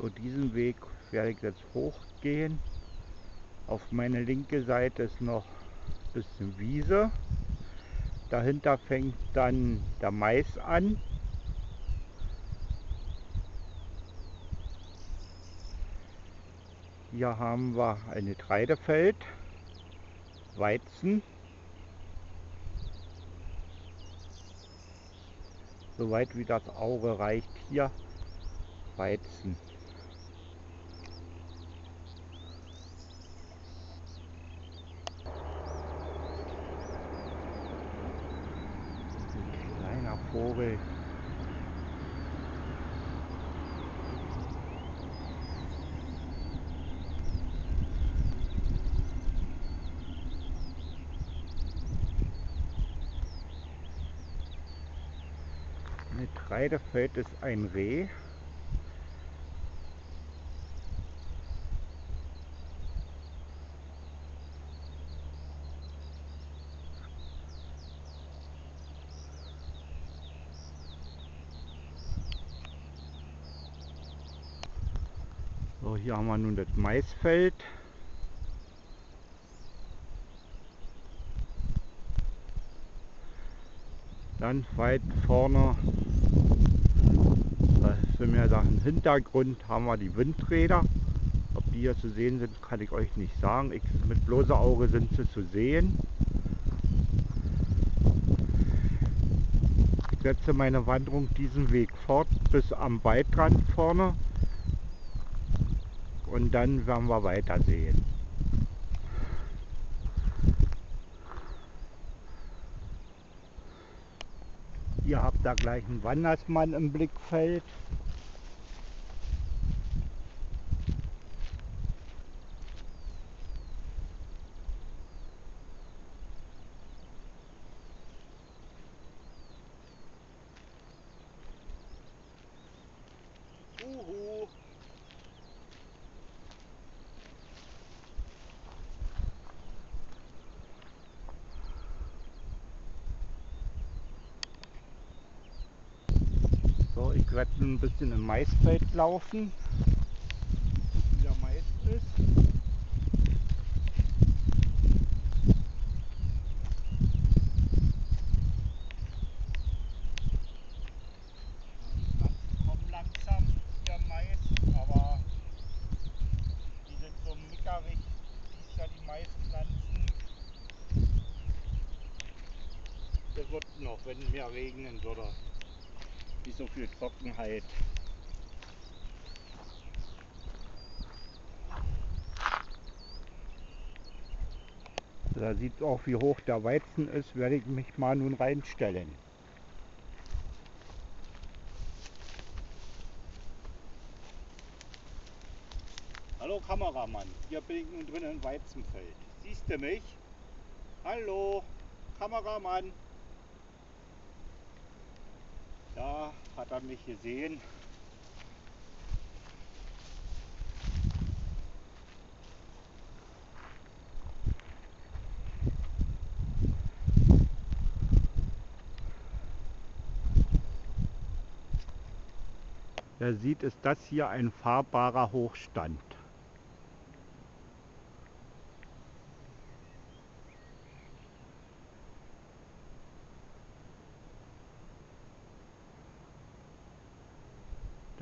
So, diesen Weg werde ich jetzt hochgehen. Auf meine linke Seite ist noch ein bisschen Wiese. Dahinter fängt dann der Mais an. Hier haben wir ein Getreidefeld, Weizen. Soweit wie das Auge reicht hier Weizen. Ein Vogel. Mit Reidefeld ist ein Reh. Hier haben wir nun das Maisfeld. Dann weit vorne, das ist mir da im Hintergrund, haben wir die Windräder. Ob die hier zu sehen sind, kann ich euch nicht sagen. Ich, mit bloßem Auge sind sie zu sehen. Ich setze meine Wanderung diesen Weg fort bis am Waldrand vorne und dann werden wir weitersehen. Ihr habt da gleich einen Wandersmann im Blickfeld. Nun ein bisschen im Maisfeld laufen. Wie der Mais ist. Wird noch, wenn mehr regnen würde nicht so viel Trockenheit. Da sieht auch wie hoch der Weizen ist, werde ich mich mal nun reinstellen. Hallo Kameramann, hier bin ich nun drin im Weizenfeld. Siehst du mich? Hallo, Kameramann. Da er mich gesehen. Er sieht, ist das hier ein fahrbarer Hochstand.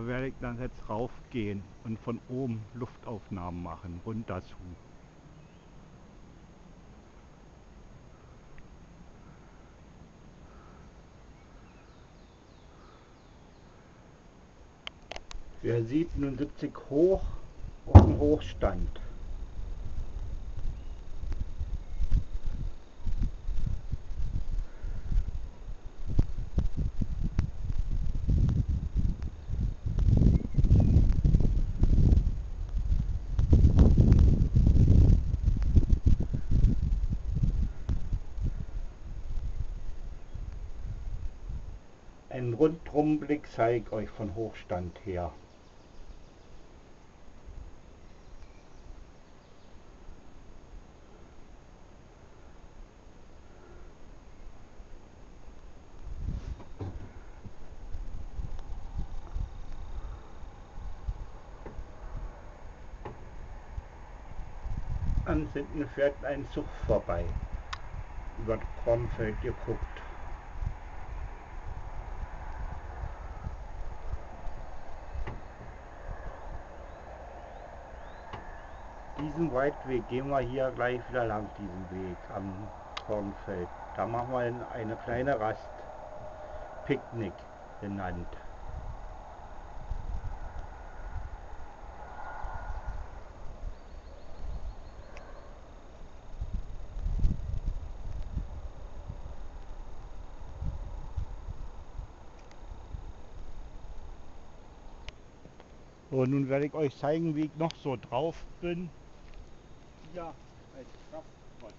Da werde ich dann jetzt raufgehen und von oben Luftaufnahmen machen, runter zu. Wer sieht nun 70 hoch auf dem Hochstand. Ein Rundumblick zeige ich euch von Hochstand her. Am Sitten fährt ein Zug vorbei. Über Kornfeld geguckt. Diesen Waldweg gehen wir hier gleich wieder lang, diesen Weg am Kornfeld. Da machen wir eine kleine Rast. Picknick genannt. So, nun werde ich euch zeigen, wie ich noch so drauf bin. Hier als Krafttrotz.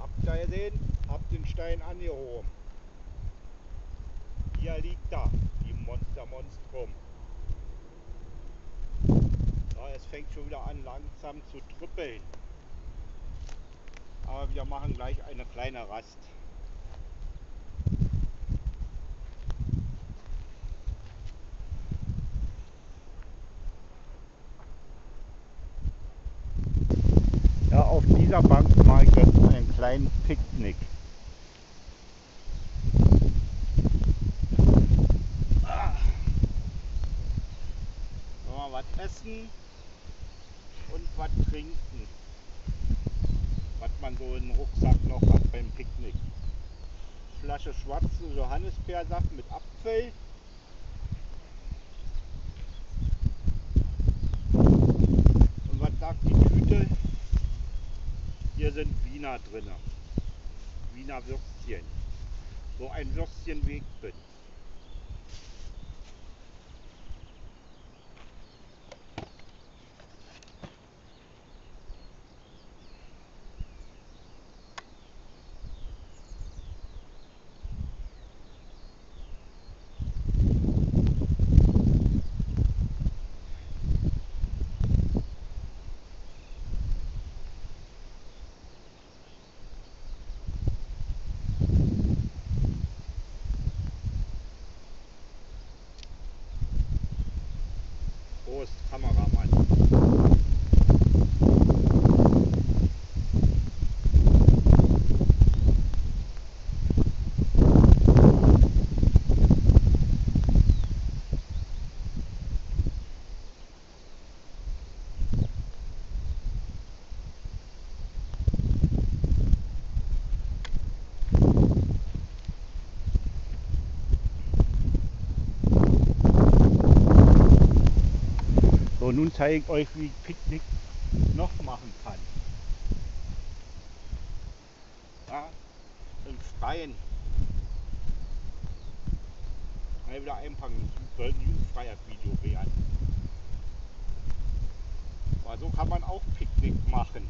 Habt ihr gesehen? Habt den Stein angehoben. Hier liegt er, die Monster Monstrum es fängt schon wieder an langsam zu trüppeln. Aber wir machen gleich eine kleine Rast. Ja, auf dieser Bank mache ich jetzt einen kleinen Picknick. Ah. Mal was essen und was trinken. Was man so im Rucksack noch hat beim Picknick. Flasche schwarze Johannisbeersaft mit Apfel. Und was sagt die Tüte? Hier sind Wiener drin. Wiener Würstchen. So ein Würstchenweg bin. Prost, Kameramann. So, nun zeige ich euch, wie ich Picknick noch machen kann. Ja, im Freien. Mal wieder einpacken, das soll ein Jugendfreiheit-Video werden. Aber so kann man auch Picknick machen.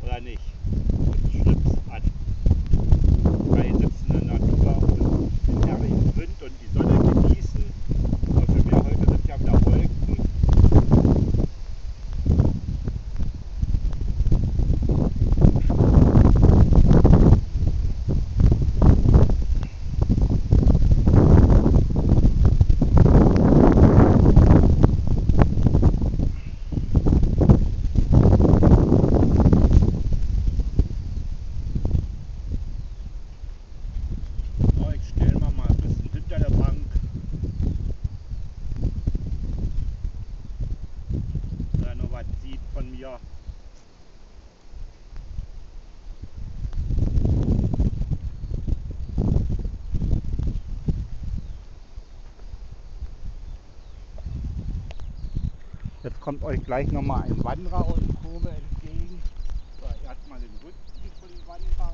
Oder nicht? Mit Schlips an. Frei sitzen in der Natur und den herrlichen Wind und die Sonne genießen. Aber für mich heute sind ja wieder Wolken. So, ich stelle mal ein bisschen hinter der Bank. Da noch was sieht von mir. Jetzt kommt euch gleich noch mal ein Wanderer und Kurve entgegen. So, erstmal den Rücken von dem Wanderer